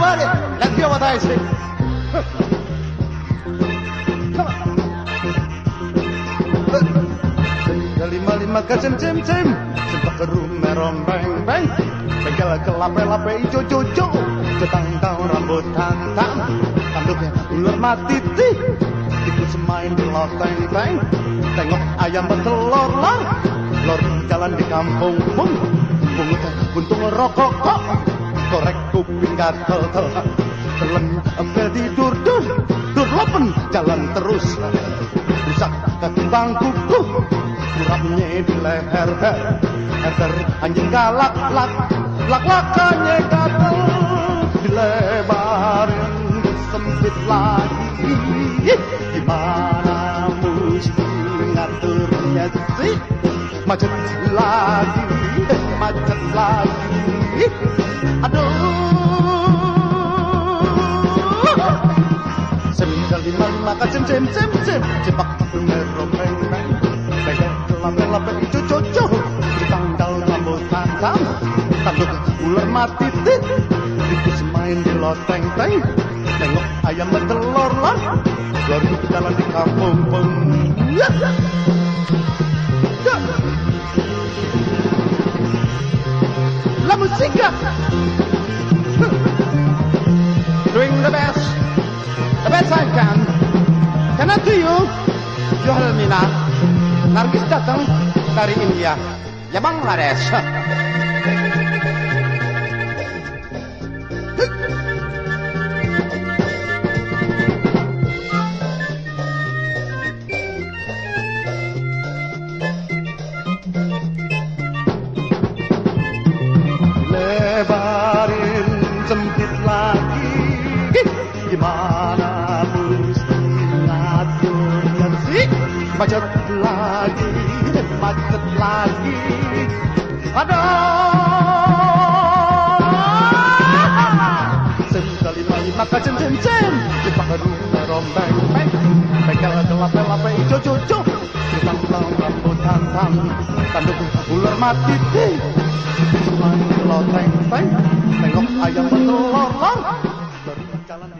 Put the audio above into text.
guys. lima lima ke cem cem cem Sempak ke rumah rombeng beng Bengkel ke lape lape ijo jojo Jetang tau rambut hantam Tanduknya ular mati ti Tikus main di loteng teng Tengok ayam bertelur lor Lor jalan di kampung pun Pungut buntung rokok kok kuping gatel tel Telem empel tidur dur lopen jalan terus. Rusak kaki bangkuku Kurangnya di leher Leher anjing galak lak Lak lakannya gatel Dilebarin sempit lagi. Gimana mesti ngaturnya sih Macet lagi Macet lagi. Aduh Kacem cem cem cem Cepak merong beng beng Beng lape lape ijo jojo Ditanggal rambut hantam Tanduk ular mati tit Tikus main di loteng teng. Tengok ayam bertelur lor Lor jalan di kampung peng. Ya Ya. La musica. Doing the best. The best I can Do you Yohelmina Nargis datang dari India. Ya Bangladesh lebarin sempit lagi. Gimana sih macet lagi macet lagi. Aduh. Sekali lagi maka cem cem cem dipakai rumah rombeng beng. Bengkel gelap gelap ijo jojo kita pulang rambut hantam tanduk ular mati. Deh main loteng teng tengok ayam bertelur lor. Baru jalan